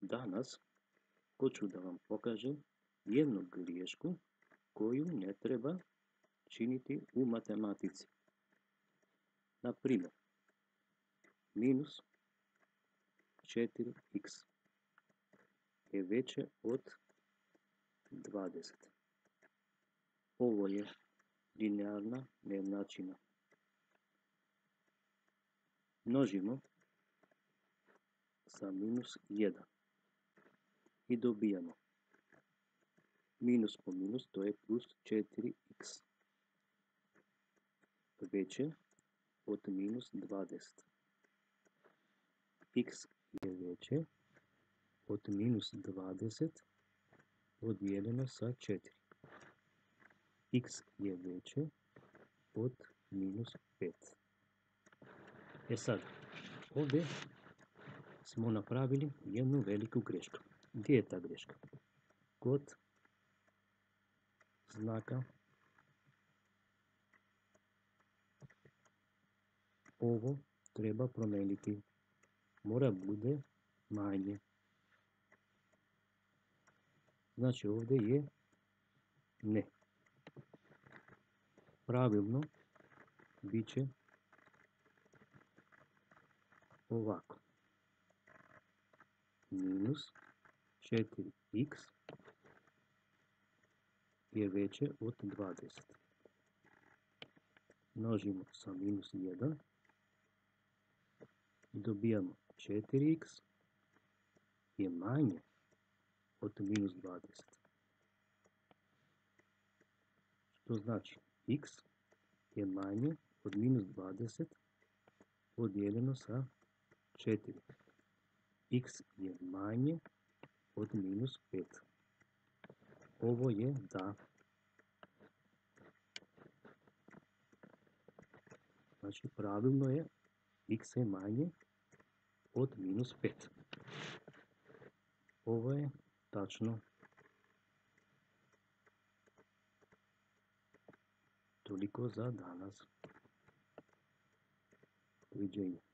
Danas hoću da vam pokažem jednu griješku koju ne treba činiti u matematici. Na primjer, minus 4x je veće od 20. Ovo je linearna nejednačina. Množimo sa minus 1 i dobijamo minus po minus, to je plus 4x veće od minus 20. x je veće od minus 20 podijeljeno sa 4. x je veće od minus 5. E sad, ovdje smo napravili jednu veliku grešku. Gdje je ta greška? Kod znaka ovo treba promijeniti. Mora bude manje. Znači ovdje je ne. Pravilno bit će ovako. Minus 4x je veće od 20. Množimo sa minus 1 i dobijamo 4x je manje od minus 20. Što znači x je manje od minus 20 podijeljeno sa 4. x je manje od minus 5. Ovo je da. Znači pravilno je x je manje od minus 5. Ovo je tačno. Toliko za danas. Doviđenja.